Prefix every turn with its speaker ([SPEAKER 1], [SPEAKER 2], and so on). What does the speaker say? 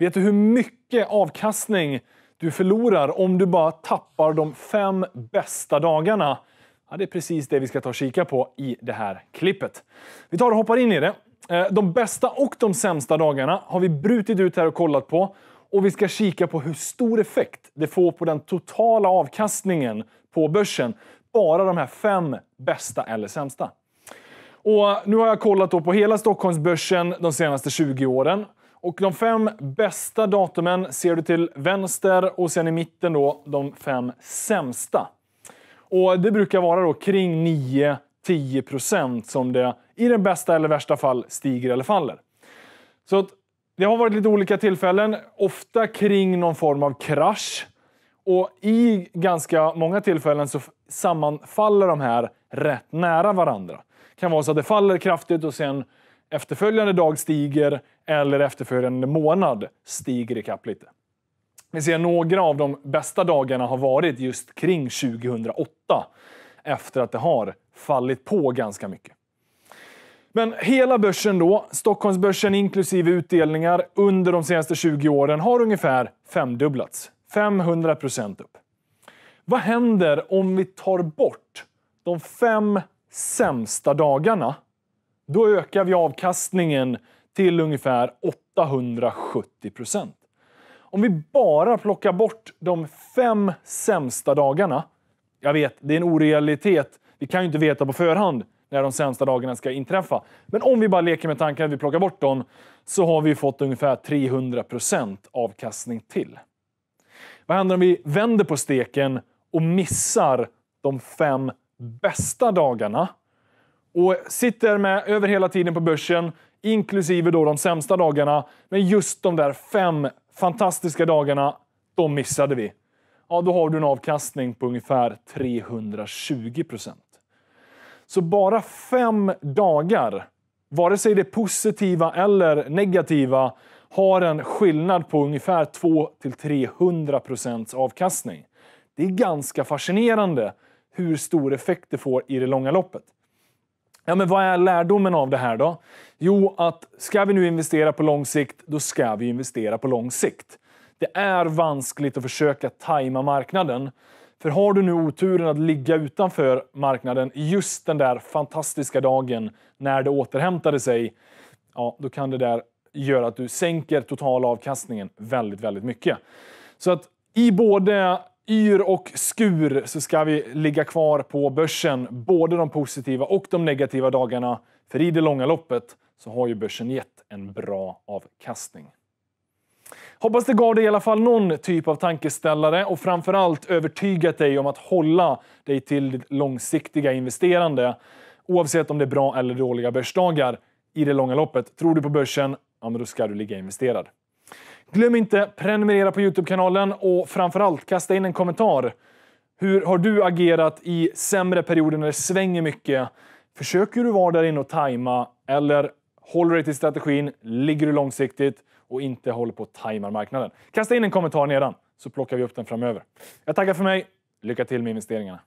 [SPEAKER 1] Vet du hur mycket avkastning du förlorar om du bara tappar de fem bästa dagarna? Ja, det är precis det vi ska ta och kika på i det här klippet. Vi tar och hoppar in i det. Eh, de bästa och de sämsta dagarna har vi brutit ut här och kollat på. Och vi ska kika på hur stor effekt det får på den totala avkastningen på börsen. Bara de här fem bästa eller sämsta. Och nu har jag kollat på hela Stockholmsbörsen de senaste 20 åren. Och de fem bästa datumen ser du till vänster och sen i mitten då de fem sämsta. Och det brukar vara då kring 9-10% som det i den bästa eller värsta fall stiger eller faller. Så det har varit lite olika tillfällen, ofta kring någon form av krasch. Och i ganska många tillfällen så sammanfaller de här rätt nära varandra. Det kan vara så att det faller kraftigt och sen efterföljande dag stiger eller efterföljande månad stiger ikapp lite. Vi ser några av de bästa dagarna har varit just kring 2008 efter att det har fallit på ganska mycket. Men hela börsen då, Stockholmsbörsen inklusive utdelningar under de senaste 20 åren har ungefär femdubblats. 500 procent upp. Vad händer om vi tar bort de fem sämsta dagarna? Då ökar vi avkastningen till ungefär 870 procent. Om vi bara plockar bort de fem sämsta dagarna, jag vet, det är en orealitet. Vi kan ju inte veta på förhand när de sämsta dagarna ska inträffa. Men om vi bara leker med tanken att vi plockar bort dem så har vi fått ungefär 300 procent avkastning till. Vad händer om vi vänder på steken och missar de fem bästa dagarna och sitter med över hela tiden på börsen, inklusive då de sämsta dagarna, men just de där fem fantastiska dagarna, de missade vi. Ja, då har du en avkastning på ungefär 320 procent. Så bara fem dagar, vare sig det positiva eller negativa, har en skillnad på ungefär 2-300 procents avkastning. Det är ganska fascinerande hur stor effekt det får i det långa loppet. Ja, men vad är lärdomen av det här då? Jo, att ska vi nu investera på lång sikt, då ska vi investera på lång sikt. Det är vanskligt att försöka tajma marknaden. För har du nu oturen att ligga utanför marknaden just den där fantastiska dagen när det återhämtade sig, ja, då kan det där göra att du sänker totalavkastningen väldigt, väldigt mycket. Så att i både yr och skur så ska vi ligga kvar på börsen, både de positiva och de negativa dagarna. För i det långa loppet så har ju börsen gett en bra avkastning. Hoppas det gav dig i alla fall någon typ av tankeställare och framförallt övertygat dig om att hålla dig till ditt långsiktiga investerande. Oavsett om det är bra eller dåliga börsdagar i det långa loppet. Tror du på börsen, ja men då ska du ligga investerad. Glöm inte prenumerera på Youtube-kanalen och framförallt kasta in en kommentar. Hur har du agerat i sämre perioder när det svänger mycket? Försöker du vara där inne och tajma eller håller du dig till strategin? Ligger du långsiktigt och inte håller på att tajma marknaden? Kasta in en kommentar nedan så plockar vi upp den framöver. Jag tackar för mig. Lycka till med investeringarna!